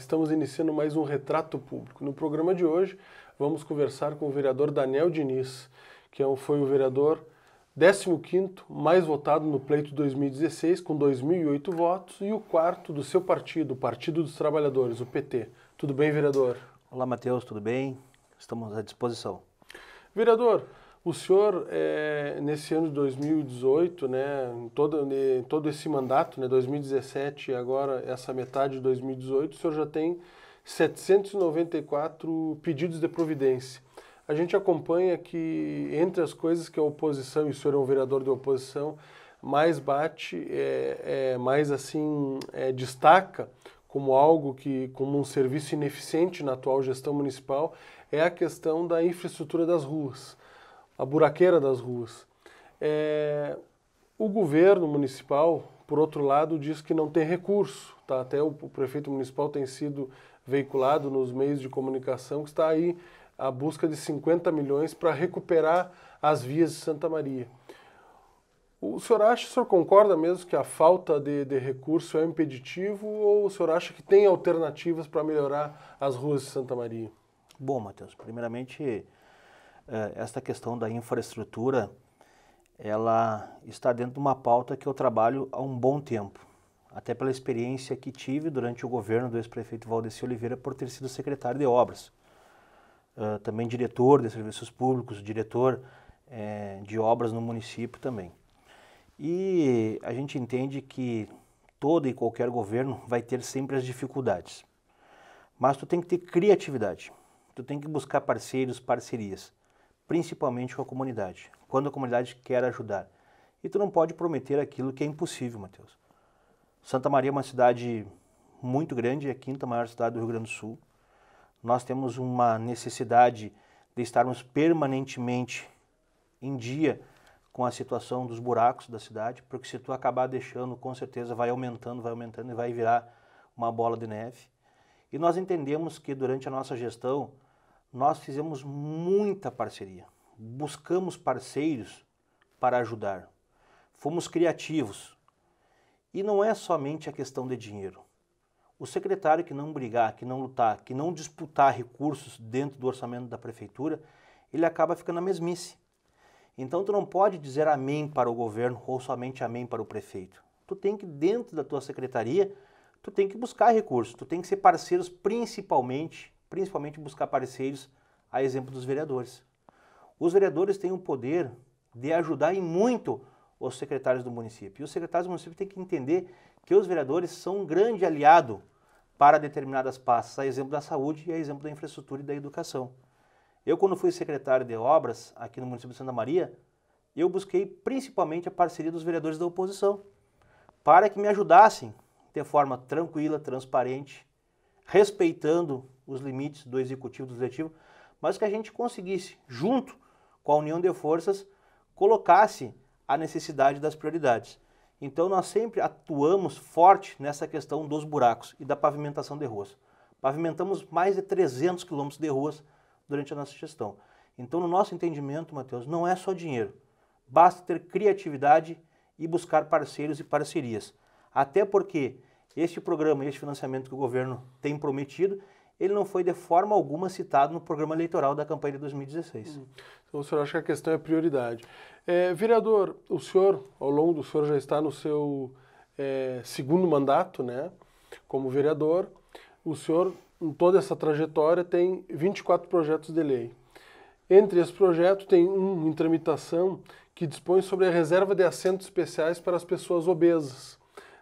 Estamos iniciando mais um Retrato Público. No programa de hoje, vamos conversar com o vereador Daniel Diniz, que é foi o vereador 15º mais votado no pleito 2016, com 2.008 votos, e o quarto do seu partido, o Partido dos Trabalhadores, o PT. Tudo bem, vereador? Olá, Matheus, tudo bem? Estamos à disposição. Vereador, o senhor, é, nesse ano de 2018, né, em todo, em todo esse mandato, né, 2017 e agora essa metade de 2018, o senhor já tem 794 pedidos de providência. A gente acompanha que, entre as coisas que a oposição, e o senhor é um vereador de oposição, mais bate, é, é mais assim, é, destaca como algo que, como um serviço ineficiente na atual gestão municipal, é a questão da infraestrutura das ruas a buraqueira das ruas. É, o governo municipal, por outro lado, diz que não tem recurso. Tá? Até o, o prefeito municipal tem sido veiculado nos meios de comunicação que está aí a busca de 50 milhões para recuperar as vias de Santa Maria. O senhor acha, o senhor concorda mesmo que a falta de, de recurso é impeditivo ou o senhor acha que tem alternativas para melhorar as ruas de Santa Maria? Bom, Matheus, primeiramente esta questão da infraestrutura, ela está dentro de uma pauta que eu trabalho há um bom tempo, até pela experiência que tive durante o governo do ex-prefeito Valdeci Oliveira por ter sido secretário de obras, uh, também diretor de serviços públicos, diretor é, de obras no município também. E a gente entende que todo e qualquer governo vai ter sempre as dificuldades, mas tu tem que ter criatividade, tu tem que buscar parceiros, parcerias principalmente com a comunidade, quando a comunidade quer ajudar. E tu não pode prometer aquilo que é impossível, Mateus. Santa Maria é uma cidade muito grande, é a quinta maior cidade do Rio Grande do Sul. Nós temos uma necessidade de estarmos permanentemente em dia com a situação dos buracos da cidade, porque se tu acabar deixando, com certeza vai aumentando, vai aumentando e vai virar uma bola de neve. E nós entendemos que durante a nossa gestão nós fizemos muita parceria, buscamos parceiros para ajudar, fomos criativos. E não é somente a questão de dinheiro. O secretário que não brigar, que não lutar, que não disputar recursos dentro do orçamento da prefeitura, ele acaba ficando na mesmice. Então tu não pode dizer amém para o governo ou somente amém para o prefeito. Tu tem que dentro da tua secretaria, tu tem que buscar recursos, tu tem que ser parceiros principalmente principalmente buscar parceiros, a exemplo dos vereadores. Os vereadores têm o poder de ajudar em muito os secretários do município. E os secretários do município têm que entender que os vereadores são um grande aliado para determinadas pastas, a exemplo da saúde e a exemplo da infraestrutura e da educação. Eu, quando fui secretário de obras aqui no município de Santa Maria, eu busquei principalmente a parceria dos vereadores da oposição, para que me ajudassem de forma tranquila, transparente, respeitando os limites do executivo, do legislativo, mas que a gente conseguisse, junto com a união de forças, colocasse a necessidade das prioridades. Então nós sempre atuamos forte nessa questão dos buracos e da pavimentação de ruas. Pavimentamos mais de 300 quilômetros de ruas durante a nossa gestão. Então, no nosso entendimento, Matheus, não é só dinheiro. Basta ter criatividade e buscar parceiros e parcerias. Até porque este programa, este financiamento que o governo tem prometido, ele não foi de forma alguma citado no programa eleitoral da campanha de 2016. Hum. Então o senhor acha que a questão é prioridade. É, vereador, o senhor, ao longo do senhor já está no seu é, segundo mandato, né, como vereador. O senhor, em toda essa trajetória, tem 24 projetos de lei. Entre esses projetos, tem um em tramitação que dispõe sobre a reserva de assentos especiais para as pessoas obesas.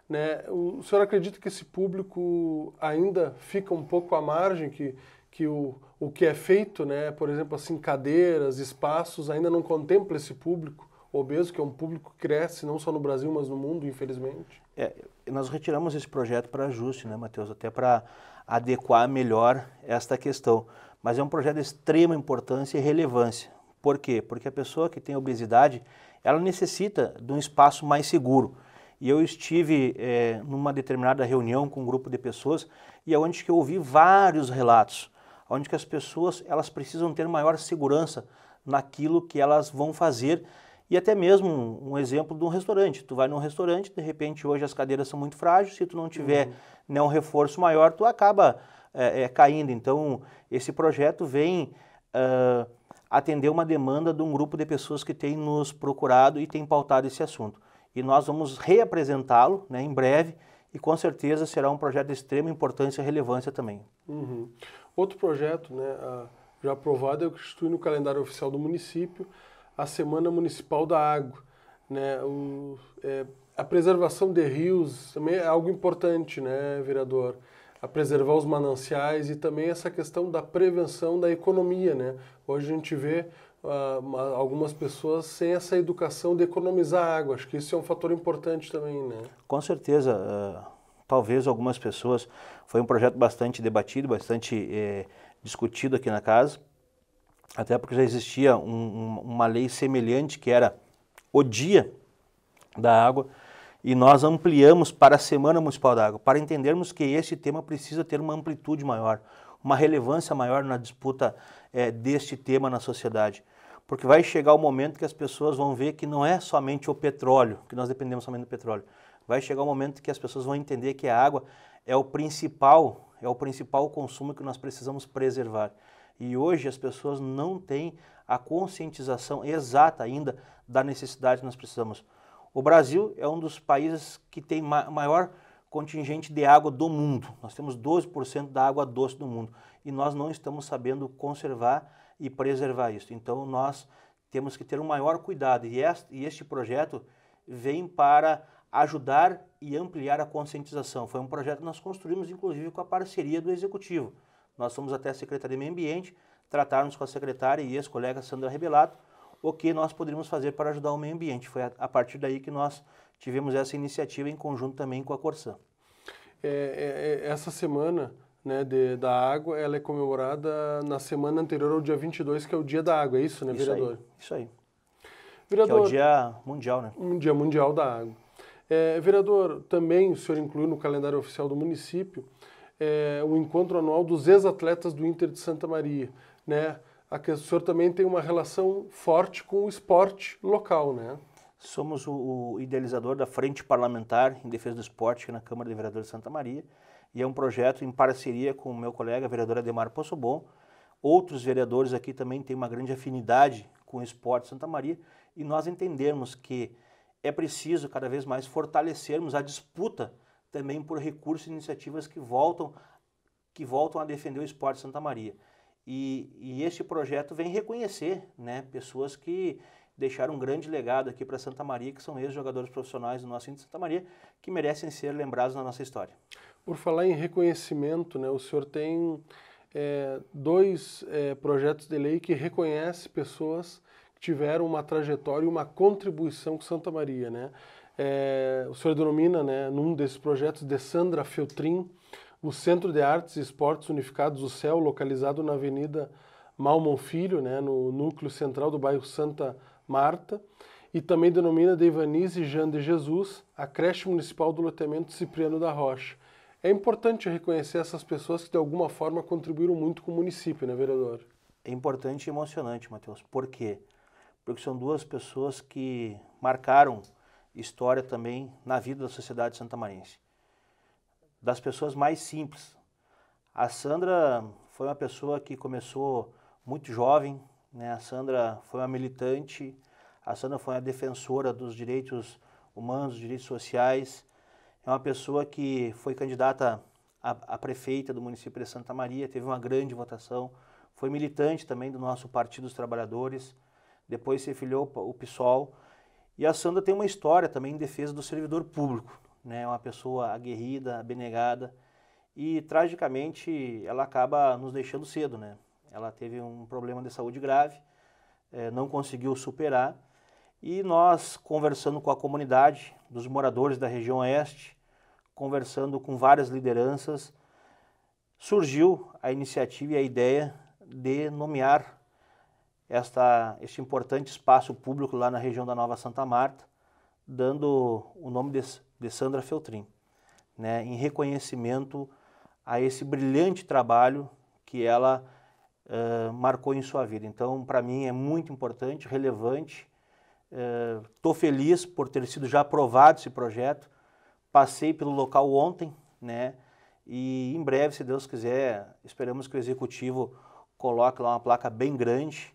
Né? O senhor acredita que esse público ainda fica um pouco à margem, que, que o, o que é feito, né? por exemplo, assim, cadeiras, espaços, ainda não contempla esse público obeso, que é um público que cresce não só no Brasil, mas no mundo, infelizmente? É, nós retiramos esse projeto para ajuste, né, Matheus? Até para adequar melhor esta questão. Mas é um projeto de extrema importância e relevância. Por quê? Porque a pessoa que tem obesidade, ela necessita de um espaço mais seguro. E eu estive é, numa determinada reunião com um grupo de pessoas e é onde que eu ouvi vários relatos, onde que as pessoas elas precisam ter maior segurança naquilo que elas vão fazer E até mesmo um exemplo de um restaurante. Tu vai num restaurante, de repente hoje as cadeiras são muito frágeis, se tu não tiver uhum. né, um reforço maior, tu acaba é, é, caindo. Então, esse projeto vem uh, atender uma demanda de um grupo de pessoas que tem nos procurado e tem pautado esse assunto. E nós vamos reapresentá-lo né, em breve e com certeza será um projeto de extrema importância e relevância também. Uhum. Outro projeto né, já aprovado é o que institui no calendário oficial do município a Semana Municipal da Água. Né? O, é, a preservação de rios também é algo importante, né, vereador? A preservar os mananciais e também essa questão da prevenção da economia, né? Hoje a gente vê uh, algumas pessoas sem essa educação de economizar água. Acho que isso é um fator importante também, né? Com certeza. Uh, talvez algumas pessoas... Foi um projeto bastante debatido, bastante eh, discutido aqui na casa, até porque já existia um, um, uma lei semelhante que era o dia da água, e nós ampliamos para a Semana Municipal da Água, para entendermos que esse tema precisa ter uma amplitude maior, uma relevância maior na disputa é, deste tema na sociedade. Porque vai chegar o momento que as pessoas vão ver que não é somente o petróleo, que nós dependemos somente do petróleo. Vai chegar o momento que as pessoas vão entender que a água é o principal, é o principal consumo que nós precisamos preservar. E hoje as pessoas não têm a conscientização exata ainda da necessidade que nós precisamos. O Brasil é um dos países que tem ma maior contingente de água do mundo. Nós temos 12% da água doce do mundo e nós não estamos sabendo conservar e preservar isso. Então nós temos que ter um maior cuidado e este, e este projeto vem para ajudar e ampliar a conscientização. Foi um projeto que nós construímos inclusive com a parceria do executivo. Nós fomos até a Secretaria de Meio Ambiente, tratarmos com a secretária e ex-colega Sandra Rebelato o que nós poderíamos fazer para ajudar o meio ambiente. Foi a, a partir daí que nós tivemos essa iniciativa em conjunto também com a Corsã. É, é, é, essa semana né, de, da água, ela é comemorada na semana anterior ao dia 22, que é o dia da água, é isso, né, isso vereador? Aí, isso aí. Vereador, que é o dia mundial, né? Um dia mundial da água. É, vereador, também o senhor incluiu no calendário oficial do município é, o encontro anual dos ex-atletas do Inter de Santa Maria, né? A que o senhor também tem uma relação forte com o esporte local, né? Somos o, o idealizador da Frente Parlamentar em Defesa do Esporte na Câmara de Vereadores de Santa Maria e é um projeto em parceria com o meu colega, vereador Ademar Possobon. Outros vereadores aqui também têm uma grande afinidade com o esporte de Santa Maria e nós entendemos que é preciso cada vez mais fortalecermos a disputa também por recursos e iniciativas que voltam, que voltam a defender o esporte de Santa Maria. E, e este projeto vem reconhecer né, pessoas que deixaram um grande legado aqui para Santa Maria, que são ex-jogadores profissionais do nosso de Santa Maria, que merecem ser lembrados na nossa história. Por falar em reconhecimento, né, o senhor tem é, dois é, projetos de lei que reconhecem pessoas que tiveram uma trajetória e uma contribuição com Santa Maria, né? É, o senhor denomina, né, num desses projetos, de Sandra Feltrin, o Centro de Artes e Esportes Unificados do Céu, localizado na Avenida Malmon Filho, né, no núcleo central do bairro Santa Marta, e também denomina de Ivanise Jean de Jesus, a creche municipal do loteamento Cipriano da Rocha. É importante reconhecer essas pessoas que de alguma forma contribuíram muito com o município, né, vereador? É importante e emocionante, Matheus. Por quê? Porque são duas pessoas que marcaram história também na vida da sociedade santamarense. Das pessoas mais simples. A Sandra foi uma pessoa que começou muito jovem, né? A Sandra foi uma militante, a Sandra foi uma defensora dos direitos humanos, dos direitos sociais. É uma pessoa que foi candidata a, a prefeita do município de Santa Maria, teve uma grande votação, foi militante também do nosso Partido dos Trabalhadores, depois se filiou o PSOL e a Sandra tem uma história também em defesa do servidor público, né? Uma pessoa aguerrida, abnegada e tragicamente ela acaba nos deixando cedo, né? Ela teve um problema de saúde grave, é, não conseguiu superar e nós conversando com a comunidade dos moradores da região oeste, conversando com várias lideranças, surgiu a iniciativa e a ideia de nomear esta, este importante espaço público lá na região da Nova Santa Marta, dando o nome de, de Sandra Feltrin, né, em reconhecimento a esse brilhante trabalho que ela uh, marcou em sua vida. Então, para mim, é muito importante, relevante Estou é, feliz por ter sido já aprovado esse projeto. Passei pelo local ontem, né? E em breve, se Deus quiser, esperamos que o executivo coloque lá uma placa bem grande,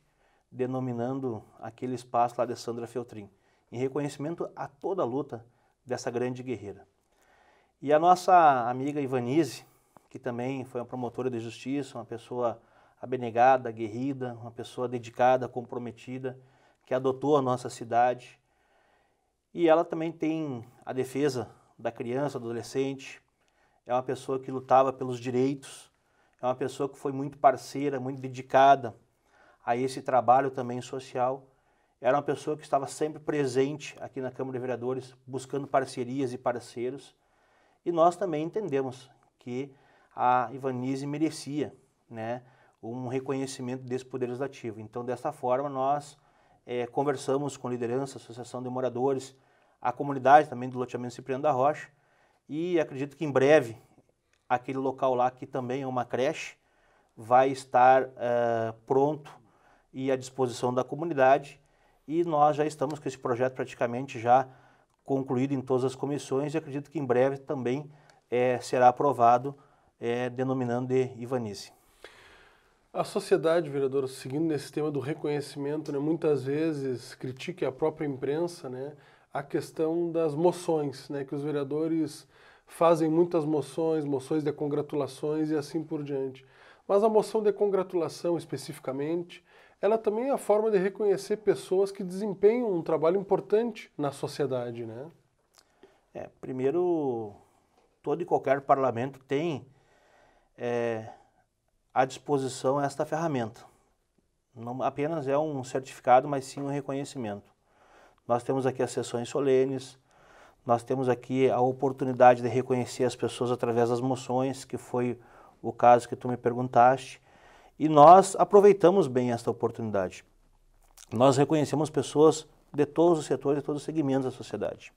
denominando aquele espaço lá de Sandra Feltrin, em reconhecimento a toda a luta dessa grande guerreira. E a nossa amiga Ivanise, que também foi uma promotora de justiça, uma pessoa abnegada, aguerrida, uma pessoa dedicada, comprometida, que adotou a nossa cidade. E ela também tem a defesa da criança, do adolescente. É uma pessoa que lutava pelos direitos. É uma pessoa que foi muito parceira, muito dedicada a esse trabalho também social. Era uma pessoa que estava sempre presente aqui na Câmara de Vereadores, buscando parcerias e parceiros. E nós também entendemos que a Ivanise merecia né, um reconhecimento desse poder legislativo. Então, dessa forma, nós é, conversamos com liderança, associação de moradores, a comunidade também do loteamento Cipriano da Rocha, e acredito que em breve aquele local lá, que também é uma creche, vai estar uh, pronto e à disposição da comunidade. E nós já estamos com esse projeto praticamente já concluído em todas as comissões e acredito que em breve também é, será aprovado, é, denominando de Ivanice. A sociedade, vereador, seguindo nesse tema do reconhecimento, né, muitas vezes critica a própria imprensa né, a questão das moções, né, que os vereadores fazem muitas moções, moções de congratulações e assim por diante. Mas a moção de congratulação, especificamente, ela também é a forma de reconhecer pessoas que desempenham um trabalho importante na sociedade, né? É, primeiro, todo e qualquer parlamento tem é, à disposição esta ferramenta. Não apenas é um certificado, mas sim um reconhecimento. Nós temos aqui as sessões solenes, nós temos aqui a oportunidade de reconhecer as pessoas através das moções, que foi o caso que tu me perguntaste. E nós aproveitamos bem esta oportunidade. Nós reconhecemos pessoas de todos os setores, de todos os segmentos da sociedade.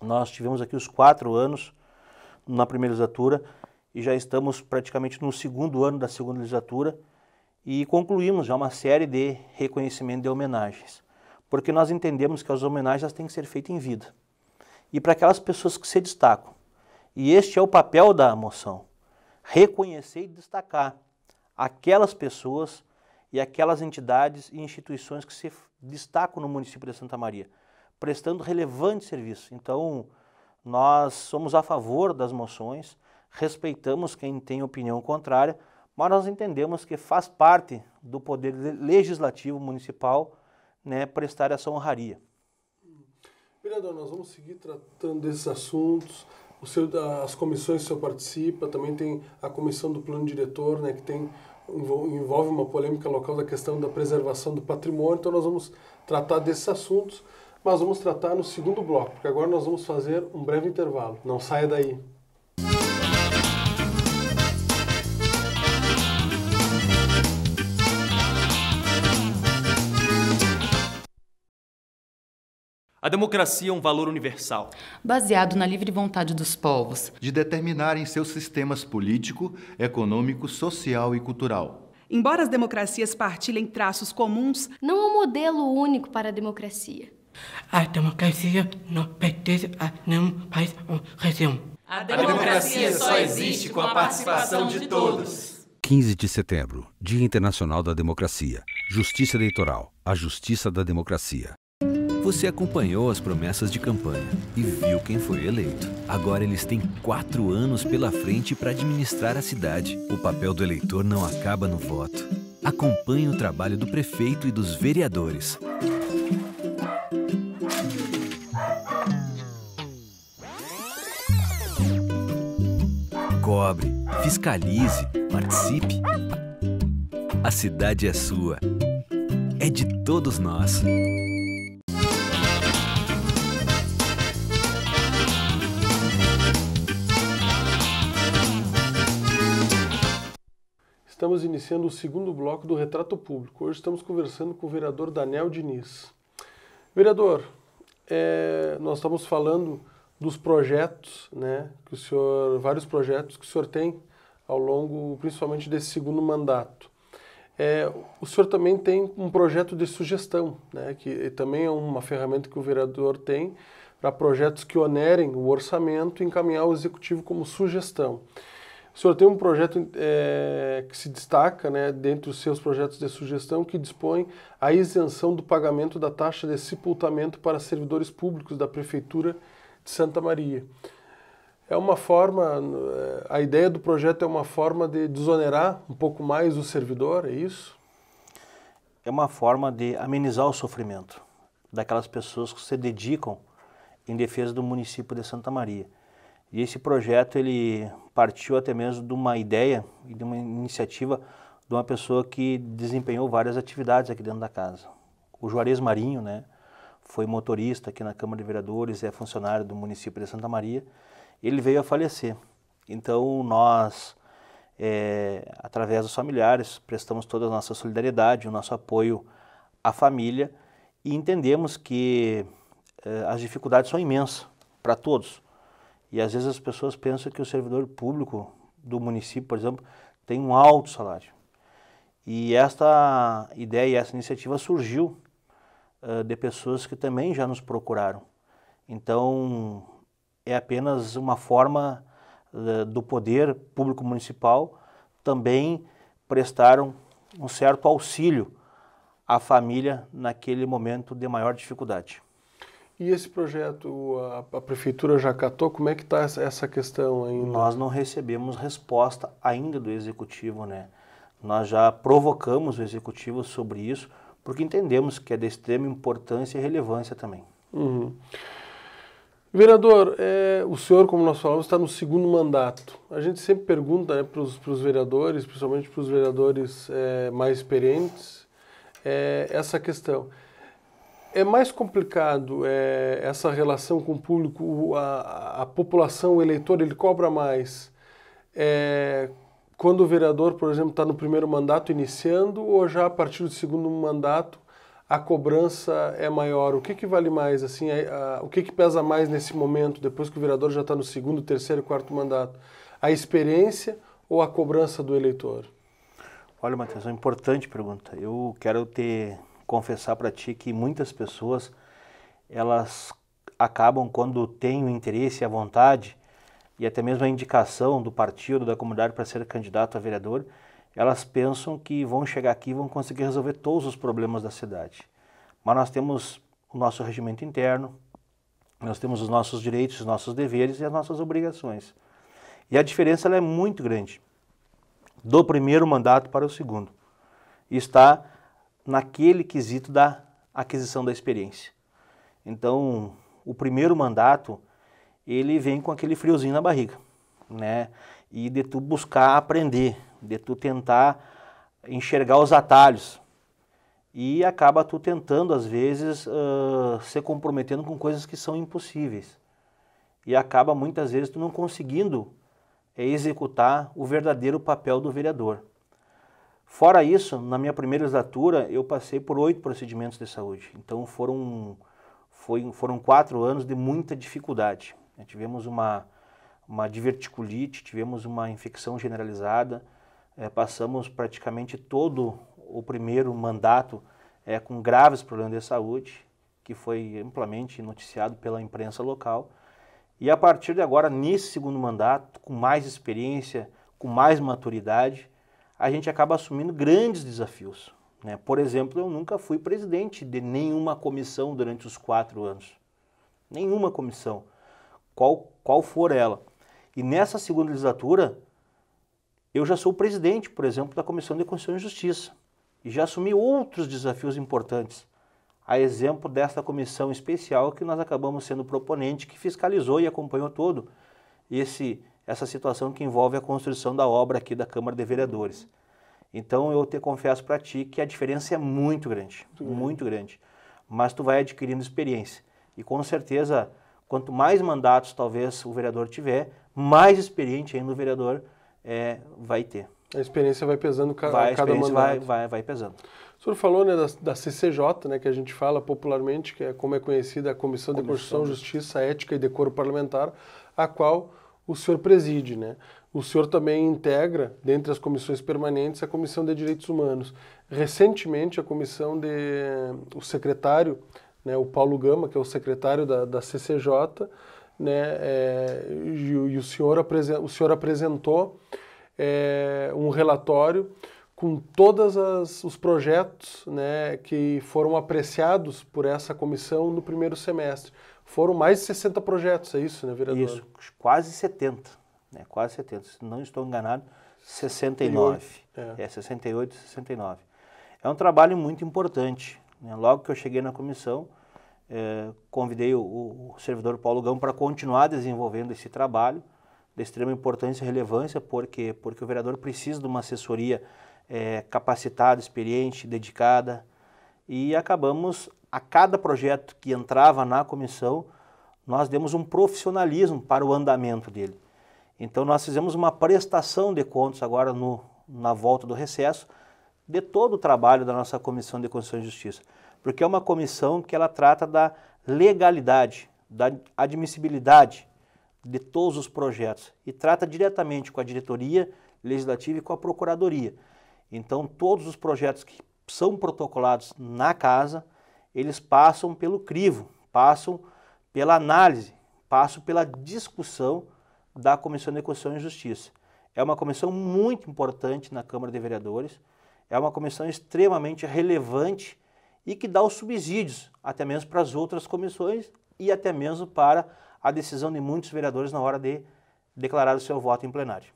Nós tivemos aqui os quatro anos na primeira legislatura e já estamos praticamente no segundo ano da segunda legislatura e concluímos já uma série de reconhecimento de homenagens, porque nós entendemos que as homenagens têm que ser feitas em vida e para aquelas pessoas que se destacam. E este é o papel da moção: reconhecer e destacar aquelas pessoas e aquelas entidades e instituições que se destacam no município de Santa Maria, prestando relevante serviço. Então, nós somos a favor das moções, respeitamos quem tem opinião contrária, mas nós entendemos que faz parte do poder legislativo municipal né, prestar essa honraria. Vereador, nós vamos seguir tratando desses assuntos. O seu, as comissões que o senhor participa, também tem a comissão do plano diretor, né, que tem envolve uma polêmica local da questão da preservação do patrimônio, então nós vamos tratar desses assuntos, mas vamos tratar no segundo bloco, porque agora nós vamos fazer um breve intervalo. Não saia daí. A democracia é um valor universal. Baseado na livre vontade dos povos. De determinarem seus sistemas político, econômico, social e cultural. Embora as democracias partilhem traços comuns, não há um modelo único para a democracia. A democracia não pertence a nenhum país ou região. A democracia só existe com a participação de todos. 15 de setembro, Dia Internacional da Democracia. Justiça Eleitoral. A justiça da democracia. Você acompanhou as promessas de campanha e viu quem foi eleito. Agora eles têm quatro anos pela frente para administrar a cidade. O papel do eleitor não acaba no voto. Acompanhe o trabalho do prefeito e dos vereadores. Cobre, fiscalize, participe. A cidade é sua. É de todos nós. Estamos iniciando o segundo bloco do Retrato Público. Hoje estamos conversando com o vereador Daniel Diniz. Vereador, é, nós estamos falando dos projetos, né, que o senhor, vários projetos que o senhor tem ao longo, principalmente desse segundo mandato. É, o senhor também tem um projeto de sugestão, né, que também é uma ferramenta que o vereador tem para projetos que onerem o orçamento e encaminhar o executivo como sugestão. O senhor tem um projeto é, que se destaca, né, dentre os seus projetos de sugestão, que dispõe a isenção do pagamento da taxa de sepultamento para servidores públicos da Prefeitura de Santa Maria. É uma forma, é, a ideia do projeto é uma forma de desonerar um pouco mais o servidor, é isso? É uma forma de amenizar o sofrimento daquelas pessoas que se dedicam em defesa do município de Santa Maria. E esse projeto ele partiu até mesmo de uma ideia e de uma iniciativa de uma pessoa que desempenhou várias atividades aqui dentro da casa. O Juarez Marinho, né, foi motorista aqui na Câmara de Vereadores, é funcionário do município de Santa Maria ele veio a falecer. Então nós, é, através dos familiares, prestamos toda a nossa solidariedade, o nosso apoio à família e entendemos que é, as dificuldades são imensas para todos. E às vezes as pessoas pensam que o servidor público do município, por exemplo, tem um alto salário. E esta ideia essa iniciativa surgiu uh, de pessoas que também já nos procuraram. Então, é apenas uma forma uh, do poder público municipal também prestar um, um certo auxílio à família naquele momento de maior dificuldade. E esse projeto, a, a prefeitura já catou? Como é que está essa, essa questão ainda? Nós não recebemos resposta ainda do executivo, né? Nós já provocamos o executivo sobre isso, porque entendemos que é de extrema importância e relevância também. Uhum. Vereador, é, o senhor, como nós falamos, está no segundo mandato. A gente sempre pergunta né, para os vereadores, principalmente para os vereadores é, mais experientes, é, essa questão. É mais complicado é, essa relação com o público, a, a, população, o eleitor, ele cobra mais é, quando o vereador, por exemplo, está no primeiro mandato iniciando ou já a partir do segundo mandato a cobrança é maior? O que, que vale mais? Assim, a, a, o que, que pesa mais nesse momento, depois que o vereador já está no segundo, terceiro, quarto mandato? A experiência ou a cobrança do eleitor? Olha, Matheus, é uma importante pergunta. Eu quero te confessar para ti que muitas pessoas elas acabam quando têm o interesse e a vontade e até mesmo a indicação do partido, da comunidade para ser candidato a vereador, elas pensam que vão chegar aqui e vão conseguir resolver todos os problemas da cidade. Mas nós temos o nosso regimento interno, nós temos os nossos direitos, os nossos deveres e as nossas obrigações. E a diferença é muito grande do primeiro mandato para o segundo. Está naquele quesito da aquisição da experiência. Então, o primeiro mandato, ele vem com aquele friozinho na barriga, né? E de tu buscar aprender, de tu tentar enxergar os atalhos. E acaba tu tentando, às vezes, uh, se comprometendo com coisas que são impossíveis. E acaba, muitas vezes, tu não conseguindo é, executar o verdadeiro papel do vereador. Fora isso, na minha primeira legislatura, eu passei por oito procedimentos de saúde. Então, foram, foi, foram quatro anos de muita dificuldade. Tivemos uma, uma diverticulite, tivemos uma infecção generalizada, é, passamos praticamente todo o primeiro mandato é, com graves problemas de saúde, que foi amplamente noticiado pela imprensa local. E a partir de agora, nesse segundo mandato, com mais experiência, com mais maturidade, a gente acaba assumindo grandes desafios. Né? Por exemplo, eu nunca fui presidente de nenhuma comissão durante os quatro anos. Nenhuma comissão, qual, qual for ela. E nessa segunda legislatura, eu já sou presidente, por exemplo, da Comissão de Constituição e Justiça e já assumi outros desafios importantes. A exemplo desta comissão especial que nós acabamos sendo proponente, que fiscalizou e acompanhou todo esse essa situação que envolve a construção da obra aqui da Câmara de Vereadores. Então eu te confesso para ti que a diferença é muito grande, muito, muito grande. Mas tu vai adquirindo experiência e com certeza quanto mais mandatos talvez o vereador tiver, mais experiente ainda o vereador é, vai ter. A experiência vai pesando ca vai, cada mandato. Vai, vai, vai pesando. O senhor falou né, da, da, CCJ, né, que a gente fala popularmente, que é como é conhecida a Comissão, Comissão de Constituição, Justiça, Ética e Decoro Parlamentar, a qual o senhor preside. Né? o senhor também integra, dentre as comissões permanentes, a Comissão de Direitos Humanos. Recentemente, a comissão de. o secretário, né, o Paulo Gama, que é o secretário da, da CCJ, né, é, e, e, o, senhor o senhor apresentou é, um relatório com todos os projetos né, que foram apreciados por essa comissão no primeiro semestre. Foram mais de 60 projetos, é isso, né, vereador? Isso, quase 70, né, quase 70. Se não estou enganado, 69. 68, é. é, 68, 69. É um trabalho muito importante. Né? Logo que eu cheguei na comissão, é, convidei o, o, servidor Paulo Gão para continuar desenvolvendo esse trabalho de extrema importância e relevância, porque, porque o vereador precisa de uma assessoria é, capacitada, experiente, dedicada, e acabamos, a cada projeto que entrava na comissão, nós demos um profissionalismo para o andamento dele. Então nós fizemos uma prestação de contas agora no, na volta do recesso de todo o trabalho da nossa Comissão de Constituição e Justiça, porque é uma comissão que ela trata da legalidade, da admissibilidade de todos os projetos e trata diretamente com a diretoria legislativa e com a procuradoria. Então, todos os projetos que são protocolados na casa, eles passam pelo crivo, passam pela análise, passam pela discussão da Comissão de Constituição e Justiça. É uma comissão muito importante na Câmara de Vereadores, é uma comissão extremamente relevante e que dá os subsídios até mesmo para as outras comissões e até mesmo para a decisão de muitos vereadores na hora de declarar o seu voto em plenário.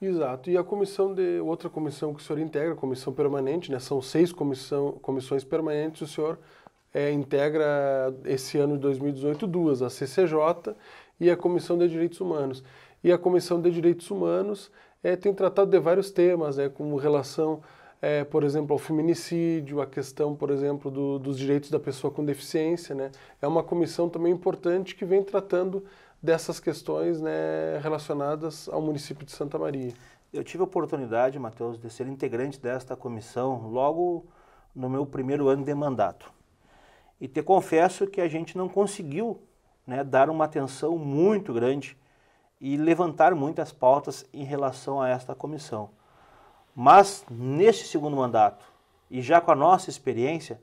Exato. E a comissão de outra comissão que o senhor integra, comissão permanente, né? São seis comissão, comissões permanentes. O senhor é, integra esse ano de 2018 duas, a CCJ e a Comissão de Direitos Humanos. E a Comissão de Direitos Humanos é, tem tratado de vários temas, né? Como relação é, por exemplo, ao feminicídio, a questão, por exemplo, do, dos direitos da pessoa com deficiência. Né? É uma comissão também importante que vem tratando dessas questões né, relacionadas ao município de Santa Maria. Eu tive a oportunidade, Matheus, de ser integrante desta comissão logo no meu primeiro ano de mandato. E te confesso que a gente não conseguiu né, dar uma atenção muito grande e levantar muitas pautas em relação a esta comissão. Mas neste segundo mandato, e já com a nossa experiência,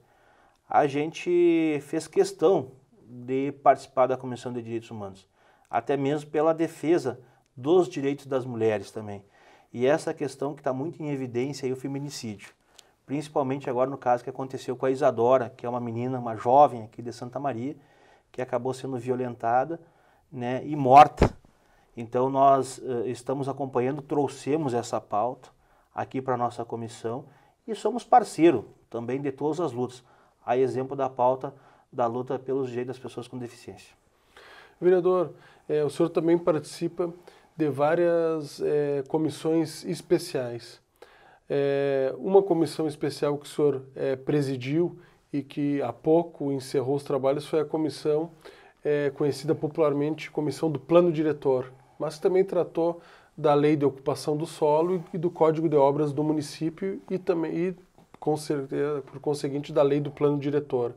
a gente fez questão de participar da Comissão de Direitos Humanos, até mesmo pela defesa dos direitos das mulheres também. E essa questão que está muito em evidência é o feminicídio, principalmente agora no caso que aconteceu com a Isadora, que é uma menina, uma jovem aqui de Santa Maria, que acabou sendo violentada né, e morta. Então nós uh, estamos acompanhando, trouxemos essa pauta, aqui para a nossa comissão e somos parceiro também de todas as lutas, a exemplo da pauta da luta pelos direitos das pessoas com deficiência. Vereador, é, o senhor também participa de várias é, comissões especiais. É, uma comissão especial que o senhor presidiu e que há pouco encerrou os trabalhos foi a comissão conhecida popularmente Comissão do Plano Diretor, mas também tratou da lei de ocupação do solo e do código de obras do município e também, e, por conseguinte, da lei do plano diretor.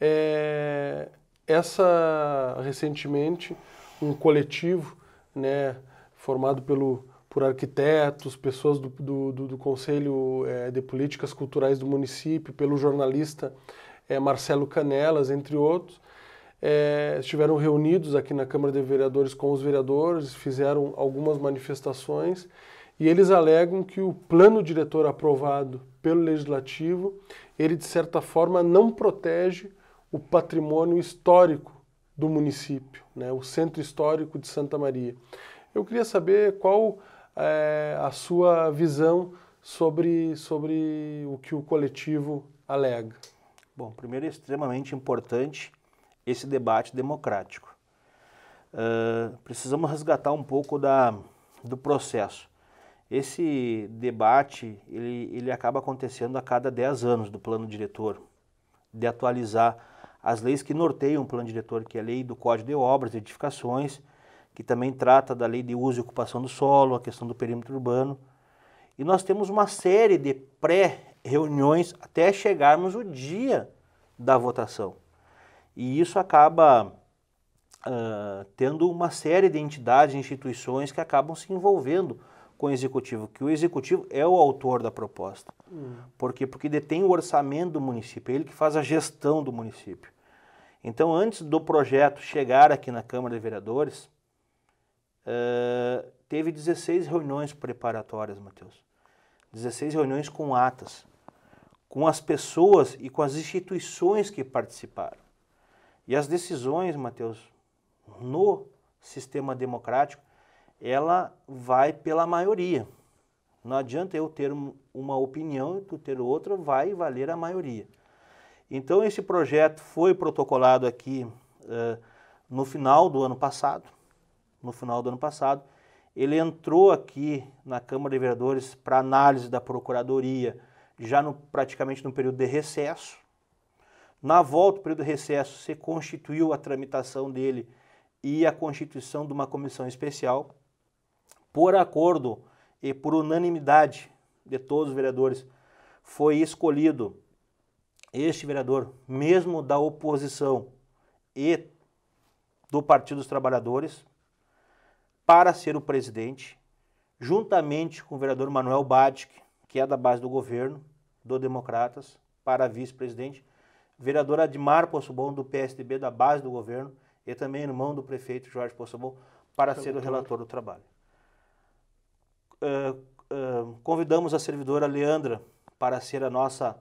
É, essa, recentemente, um coletivo né, formado pelo, por arquitetos, pessoas do, do, do, do Conselho é, de Políticas Culturais do município, pelo jornalista é, Marcelo Canelas, entre outros, é, estiveram reunidos aqui na Câmara de Vereadores com os vereadores, fizeram algumas manifestações e eles alegam que o plano diretor aprovado pelo Legislativo, ele de certa forma não protege o patrimônio histórico do município, né, o centro histórico de Santa Maria. Eu queria saber qual é a sua visão sobre, sobre o que o coletivo alega. Bom, primeiro é extremamente importante esse debate democrático. Uh, precisamos resgatar um pouco da, do processo. Esse debate ele, ele acaba acontecendo a cada 10 anos do plano diretor, de atualizar as leis que norteiam o plano diretor, que é a lei do Código de Obras e Edificações, que também trata da lei de uso e ocupação do solo, a questão do perímetro urbano. E nós temos uma série de pré-reuniões até chegarmos o dia da votação. E isso acaba uh, tendo uma série de entidades e instituições que acabam se envolvendo com o executivo, que o executivo é o autor da proposta. Hum. Por quê? Porque detém o orçamento do município, é ele que faz a gestão do município. Então, antes do projeto chegar aqui na Câmara de Vereadores, uh, teve 16 reuniões preparatórias, Matheus. 16 reuniões com atas, com as pessoas e com as instituições que participaram. E as decisões, Matheus, no sistema democrático, ela vai pela maioria. Não adianta eu ter uma opinião e tu ter outra, vai valer a maioria. Então esse projeto foi protocolado aqui uh, no final do ano passado. No final do ano passado, ele entrou aqui na Câmara de Vereadores para análise da Procuradoria, já no, praticamente no período de recesso. Na volta do período de recesso, se constituiu a tramitação dele e a constituição de uma comissão especial por acordo e por unanimidade de todos os vereadores, foi escolhido este vereador, mesmo da oposição e do Partido dos Trabalhadores, para ser o presidente, juntamente com o vereador Manuel Badic, que é da base do governo, do Democratas, para vice-presidente, vereador Admar Poçobon, do PSDB, da base do governo, e também irmão do prefeito Jorge Poçobon, para ser o relator do trabalho. Uh, uh, convidamos a servidora Leandra para ser a nossa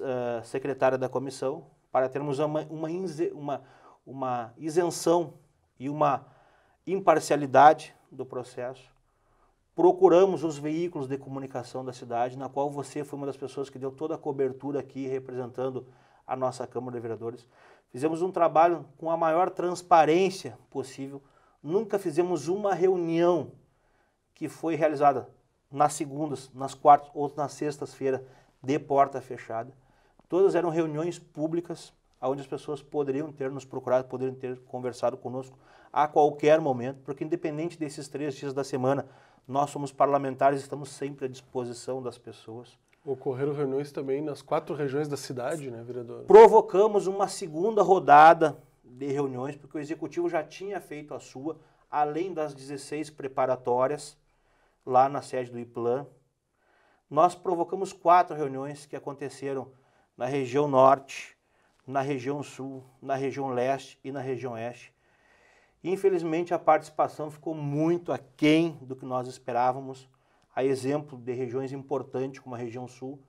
uh, secretária da comissão, para termos uma, uma, uma, uma isenção e uma imparcialidade do processo. Procuramos os veículos de comunicação da cidade, na qual você foi uma das pessoas que deu toda a cobertura aqui, representando a nossa Câmara de Vereadores. Fizemos um trabalho com a maior transparência possível. Nunca fizemos uma reunião que foi realizada nas segundas, nas quartas ou nas sextas-feiras de porta fechada. Todas eram reuniões públicas, onde as pessoas poderiam ter nos procurado, poderiam ter conversado conosco a qualquer momento, porque independente desses três dias da semana, nós somos parlamentares, estamos sempre à disposição das pessoas. Ocorreram reuniões também nas quatro regiões da ade, né, vereador? Provocamos uma segunda rodada de reuniões, porque o executivo já tinha feito a sua, além das 16 preparatórias lá na sede do IPLAN. Nós provocamos quatro reuniões que aconteceram na região norte, na região sul, na região leste e na região oeste. Infelizmente, a participação ficou muito aquém do que nós esperávamos. A exemplo de regiões importantes como a região sul,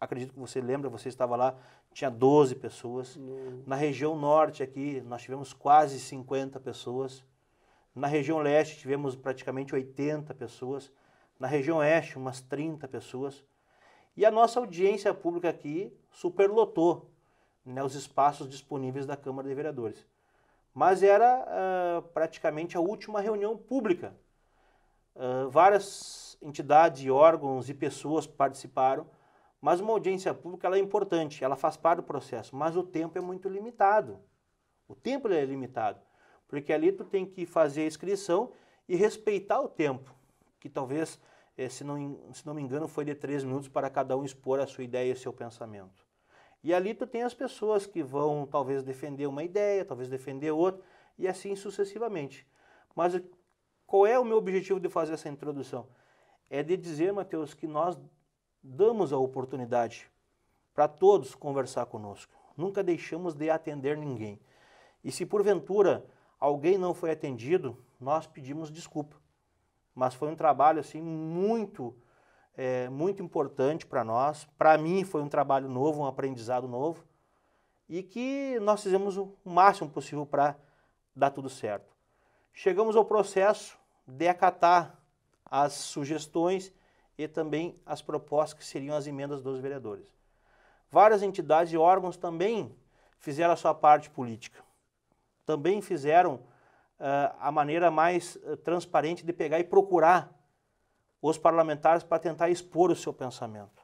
acredito que você lembra, você estava lá, tinha 12 pessoas. Na região norte aqui, nós tivemos quase 50 pessoas. Na região leste tivemos praticamente 80 pessoas. Na região oeste, umas 30 pessoas. E a nossa audiência pública aqui superlotou né, os espaços disponíveis da Câmara de Vereadores. Mas era uh, praticamente a última reunião pública. Uh, várias entidades, órgãos e pessoas participaram, mas uma audiência pública é importante, ela faz parte do processo, mas o tempo é muito limitado. O tempo é limitado. Porque ali tu tem que fazer a inscrição e respeitar o tempo, que talvez, eh, se, não, se não me engano, foi de três minutos para cada um expor a sua ideia e seu pensamento. E ali tu tem as pessoas que vão talvez defender uma ideia, talvez defender outra, e assim sucessivamente. Mas qual é o meu objetivo de fazer essa introdução? É de dizer, Mateus, que nós damos a oportunidade para todos conversar conosco. Nunca deixamos de atender ninguém. E se porventura alguém não foi atendido, nós pedimos desculpa. Mas foi um trabalho assim muito, é, muito importante para nós. Para mim foi um trabalho novo, um aprendizado novo e que nós fizemos o máximo possível para dar tudo certo. Chegamos ao processo de acatar as sugestões e também as propostas que seriam as emendas dos vereadores. Várias entidades e órgãos também fizeram a sua parte política também fizeram uh, a maneira mais uh, transparente de pegar e procurar os parlamentares para tentar expor o seu pensamento.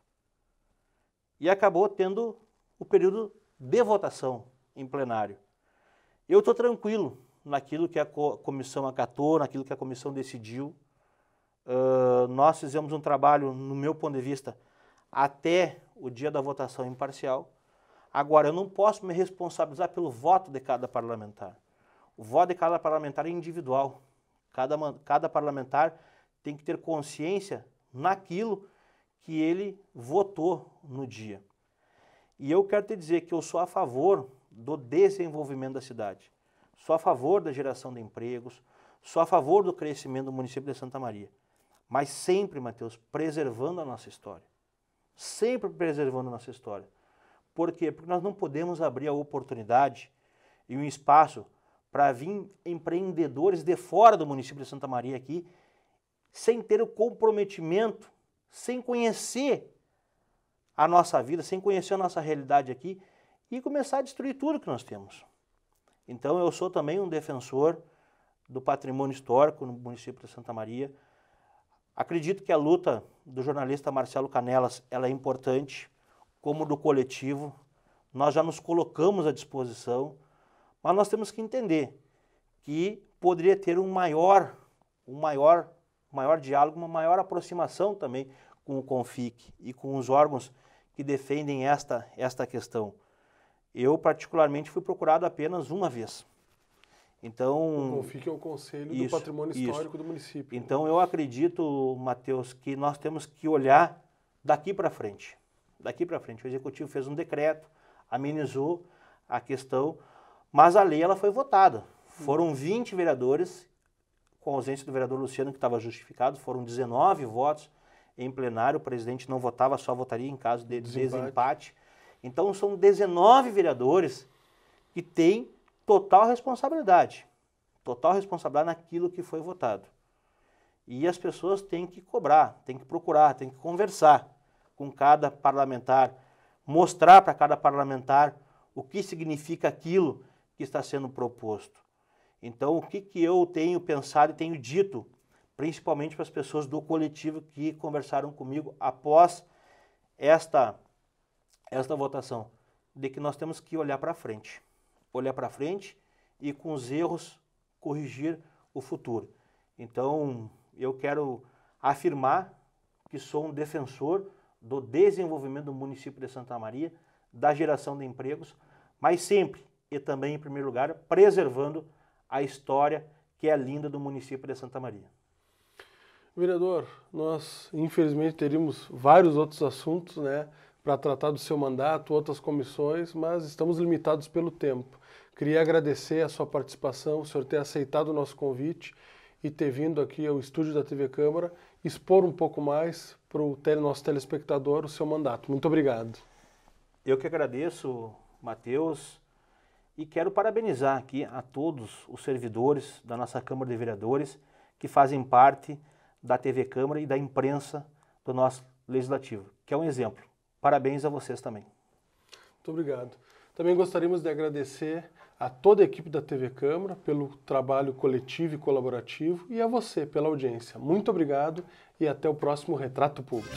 E acabou tendo o período de votação em plenário. Eu estou tranquilo naquilo que a comissão acatou, naquilo que a comissão decidiu. Nós fizemos um trabalho, no meu ponto de vista, até o dia da votação imparcial. Agora, eu não posso me responsabilizar pelo voto de cada parlamentar. o voto de cada parlamentar é individual. Cada, cada parlamentar tem que ter consciência naquilo que ele votou no dia. E eu quero te dizer que eu sou a favor do desenvolvimento da cidade. Sou a favor da geração de empregos, sou a favor do crescimento do município de Santa Maria. Mas sempre, Mateus, preservando a nossa história. Sempre preservando a nossa história. Por quê? Porque nós não podemos abrir a oportunidade e um espaço para vir empreendedores de fora do município de Santa Maria aqui, sem ter o comprometimento, sem conhecer a nossa vida, sem conhecer a nossa realidade aqui e começar a destruir tudo que nós temos. Então eu sou também um defensor do patrimônio histórico no município de Santa Maria. Acredito que a luta do jornalista Marcelo Canelas ela é importante, como do coletivo. Nós já nos colocamos à disposição, mas nós temos que entender que poderia ter um maior, um maior, maior diálogo, uma maior aproximação também com o CONFIC e com os órgãos que defendem esta, esta questão. Eu, particularmente, fui procurado apenas uma vez. Então, o CONFIC é o Conselho isso, do Patrimônio Histórico isso. do município. Então, eu acredito, Matheus, que nós temos que olhar daqui para frente. Daqui para frente. O Executivo fez um decreto, amenizou a questão, mas a lei ela foi votada. Foram 20 vereadores, com a ausência do vereador Luciano, que estava justificado, foram 19 votos em plenário, o presidente não votava, só votaria em caso de desempate. desempate. Então são 19 vereadores que têm total responsabilidade, total responsabilidade naquilo que foi votado. E as pessoas têm que cobrar, têm que procurar, têm que conversar com cada parlamentar, mostrar para cada parlamentar o que significa aquilo que está sendo proposto. Então, o que, que eu tenho pensado e tenho dito principalmente para as pessoas do coletivo que conversaram comigo após esta, esta votação, de que nós temos que olhar para frente. Olhar para frente e com os erros corrigir o futuro. Então, eu quero afirmar que sou um defensor do desenvolvimento do município de Santa Maria, da geração de empregos, mas sempre e também, em primeiro lugar, preservando a história que é linda do município de Santa Maria. Vereador, nós infelizmente teríamos vários outros assuntos, né, para tratar do seu mandato, outras comissões, mas estamos limitados pelo tempo. Queria agradecer a sua participação, o senhor ter aceitado o nosso convite e ter vindo aqui ao estúdio da TV Câmara expor um pouco mais para o nosso telespectador o seu mandato. Muito obrigado. Eu que agradeço, Matheus, e quero parabenizar aqui a todos os servidores da nossa Câmara de Vereadores que fazem parte da TV Câmara e da imprensa do nosso legislativo, que é um exemplo. Parabéns a vocês também. Muito obrigado. Também gostaríamos de agradecer a toda a equipe da TV Câmara pelo trabalho coletivo e colaborativo e a você pela audiência. Muito obrigado e até o próximo Retrato Público.